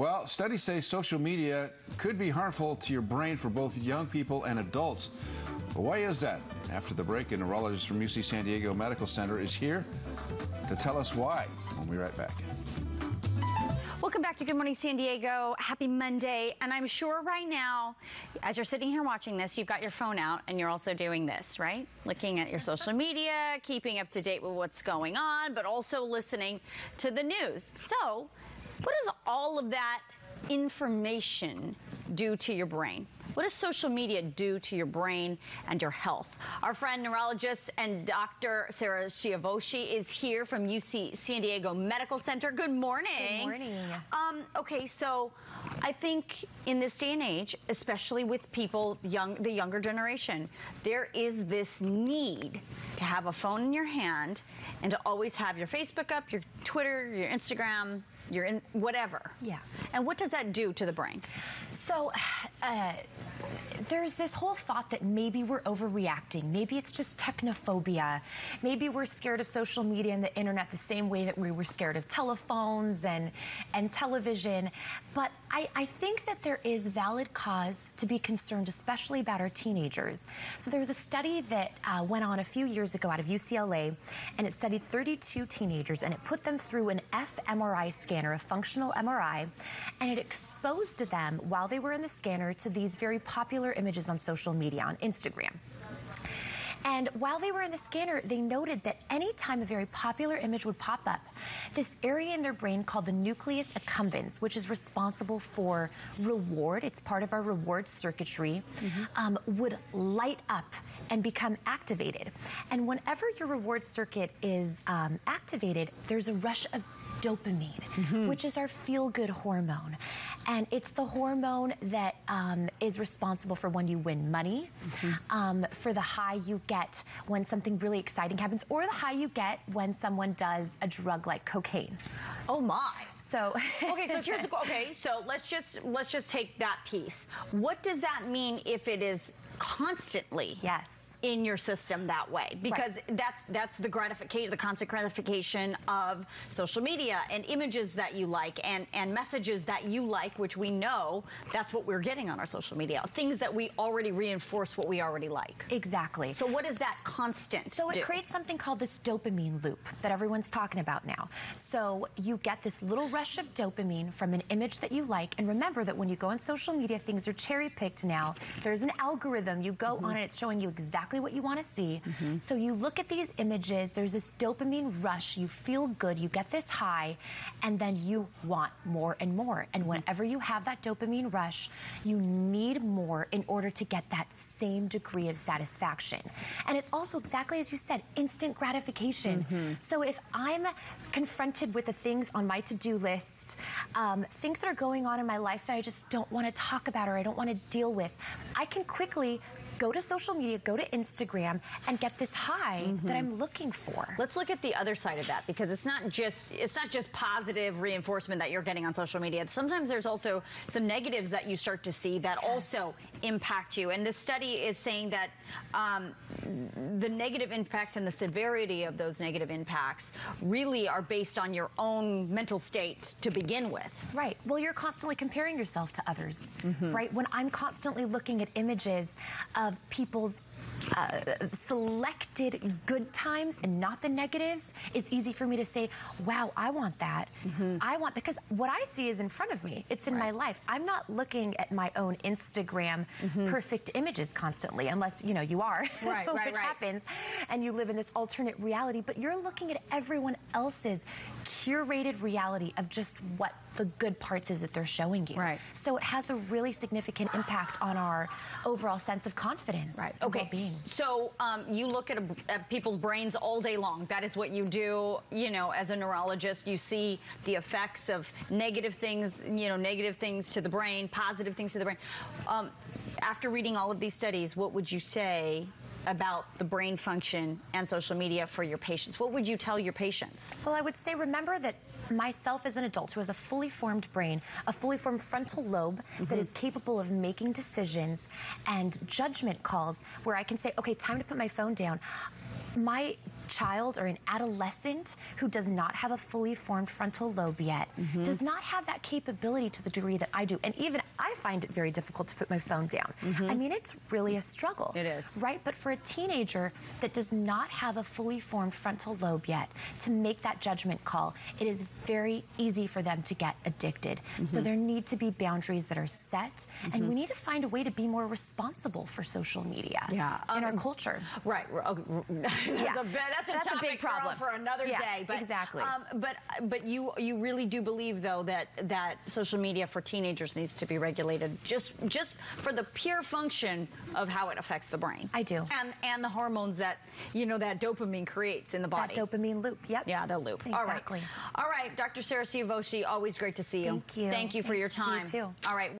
Well, studies say social media could be harmful to your brain for both young people and adults. But why is that? After the break, a neurologist from UC San Diego Medical Center is here to tell us why. We'll be right back. Welcome back to Good Morning San Diego. Happy Monday. And I'm sure right now, as you're sitting here watching this, you've got your phone out and you're also doing this, right? Looking at your social media, keeping up to date with what's going on, but also listening to the news. So, what does all of that information do to your brain? What does social media do to your brain and your health? Our friend neurologist and Dr. Sara Siavoshi is here from UC San Diego Medical Center. Good morning. Good morning. Um, okay, so I think in this day and age, especially with people young, the younger generation, there is this need to have a phone in your hand and to always have your Facebook up, your Twitter, your Instagram, your in, whatever. Yeah. And what does that do to the brain? So, uh, there's this whole thought that maybe we're overreacting. Maybe it's just technophobia. Maybe we're scared of social media and the internet the same way that we were scared of telephones and, and television. But I, I think that there is valid cause to be concerned, especially about our teenagers. So there was a study that uh, went on a few years ago out of UCLA, and it studied 32 teenagers, and it put them through an fMRI scanner, a functional MRI, and it exposed them while they were in the scanner to these very popular images on social media, on Instagram. And while they were in the scanner, they noted that anytime a very popular image would pop up, this area in their brain called the nucleus accumbens, which is responsible for reward, it's part of our reward circuitry, mm-hmm. um, would light up and become activated. And whenever your reward circuit is um, activated, there's a rush of dopamine, mm-hmm. which is our feel good hormone. And it's the hormone that um, is responsible for when you win money, mm-hmm. um, for the high you get when something really exciting happens, or the high you get when someone does a drug like cocaine. Oh my. So okay, so here's the okay. So let's just let's just take that piece. What does that mean if it is constantly? Yes in your system that way. Because right. that's that's the gratification the constant gratification of social media and images that you like and and messages that you like which we know that's what we're getting on our social media. Things that we already reinforce what we already like. Exactly. So what is that constant so do? it creates something called this dopamine loop that everyone's talking about now. So you get this little rush of dopamine from an image that you like. And remember that when you go on social media things are cherry picked now. There's an algorithm. You go mm-hmm. on and it's showing you exactly exactly what you want to see. Mm-hmm. So you look at these images, there's this dopamine rush, you feel good, you get this high, and then you want more and more. And mm-hmm. whenever you have that dopamine rush, you need more in order to get that same degree of satisfaction. And it's also exactly as you said, instant gratification. Mm-hmm. So if I'm confronted with the things on my to do list, um, things that are going on in my life that I just don't want to talk about or I don't want to deal with, I can quickly go to social media, go to Instagram, and get this high mm-hmm. that I'm looking for. Let's look at the other side of that because it's not just it's not just positive reinforcement that you're getting on social media. Sometimes there's also some negatives that you start to see that yes. also impact you. And this study is saying that um, the negative impacts and the severity of those negative impacts really are based on your own mental state to begin with. Right. Well, you're constantly comparing yourself to others, mm-hmm. right? When I'm constantly looking at images of people's uh, selected good times and not the negatives, it's easy for me to say, wow, I want that. Mm-hmm. I want that because what I see is in front of me. It's in right. my life. I'm not looking at my own Instagram mm-hmm. perfect images constantly, unless you know you are, right, right, which right. happens, and you live in this alternate reality. But you're looking at everyone else's curated reality of just what the good parts is that they're showing you. Right. So it has a really significant impact on our overall sense of confidence. Right. Okay. Well-being. So um, you look at, a, at, people's brains all day long. That is what you do. You know, as a neurologist, you see the effects of negative things. You know, negative things to the brain, positive things to the brain. Um, after reading all of these studies, what would you say about the brain function and social media for your patients? What would you tell your patients? Well, I would say remember that myself as an adult who has a fully formed brain, a fully formed frontal lobe mm-hmm. that is capable of making decisions and judgment calls where I can say, okay, time to put my phone down. My child or an adolescent who does not have a fully formed frontal lobe yet, Mm-hmm. does not have that capability to the degree that I do. And even I find it very difficult to put my phone down. I mean, it's really a struggle. Mm-hmm. It is. Right? But for a teenager that does not have a fully formed frontal lobe yet, to make that judgment call, it is very easy for them to get addicted. Mm-hmm. So there need to be boundaries that are set, and we need to find a way to be more responsible for social media Yeah, in our um, culture. Right. okay, that's, Yeah. a, bi- that's a That's a topic big girl, problem. for another Yeah, day. But, exactly. Um, but but you you really do believe though that that social media for teenagers needs to be regulated just just for the pure function of how it affects the brain. I do. And and the hormones that you know that dopamine creates in the body. That dopamine loop. Yep. Yeah, the loop. Exactly. All right. All right, Dr. Sara Siavoshi, always great to see you. Thank you. Thank you for Nice your to you time. too. All right.